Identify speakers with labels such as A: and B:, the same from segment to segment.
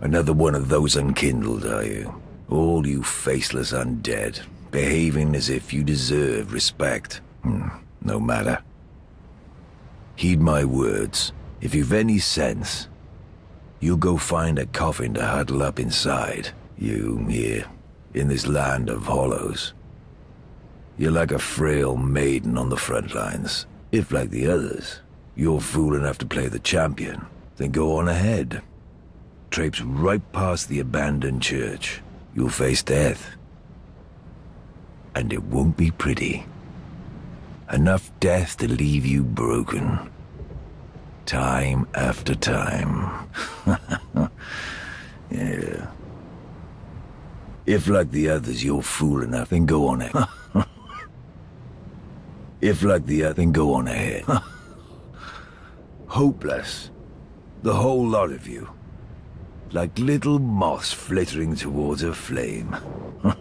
A: Another one of those unkindled, are you? All you faceless undead, behaving as if you deserve respect. Hmm, no matter. Heed my words. If you've any sense, you go find a coffin to huddle up inside. You, here, in this land of hollows. You're like a frail maiden on the front lines. If, like the others, you're fool enough to play the champion, then go on ahead. Traipse right past the abandoned church. You'll face death. And it won't be pretty. Enough death to leave you broken. Time after time. yeah. If, like the others, you're fool enough, then go on ahead. if, like the other, then go on ahead. Hopeless. The whole lot of you. Like little moths flittering towards a flame.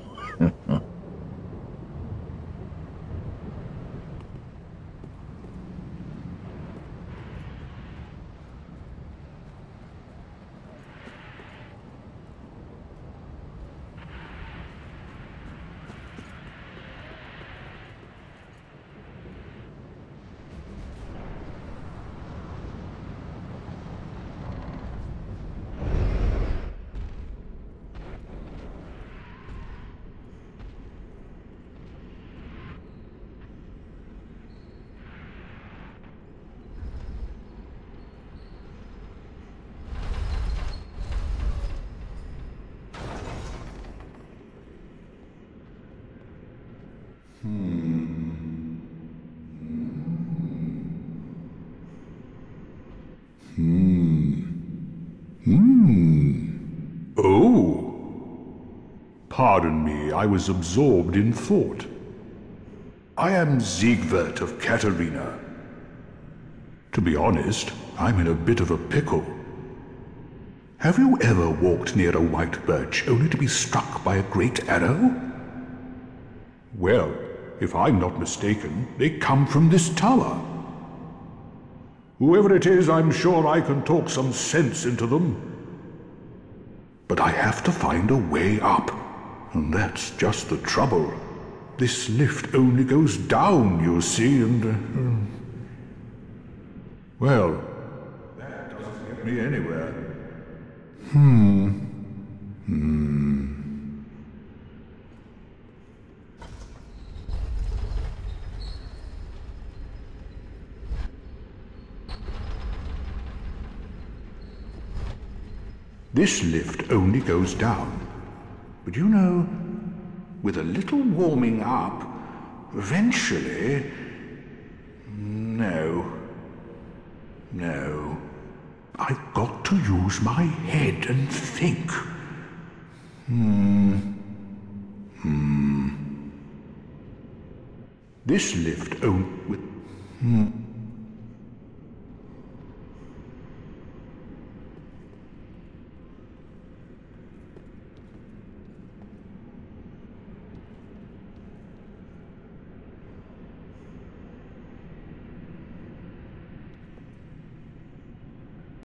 B: Pardon me, I was absorbed in thought. I am Siegward of Catarina. To be honest, I'm in a bit of a pickle. Have you ever walked near a white birch only to be struck by a great arrow? Well, if I'm not mistaken, they come from this tower. Whoever it is, I'm sure I can talk some sense into them. But I have to find a way up. And that's just the trouble. This lift only goes down, you see, and... Uh, well, that doesn't get me anywhere. Hmm. Hmm. This lift only goes down. But you know, with a little warming up, eventually... No. No. I've got to use my head and think. Hmm. Hmm. This lift only with... Hmm.